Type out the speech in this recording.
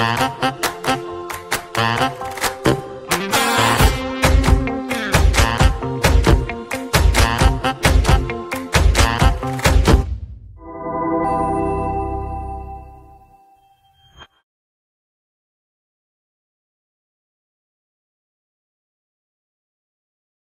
Bye.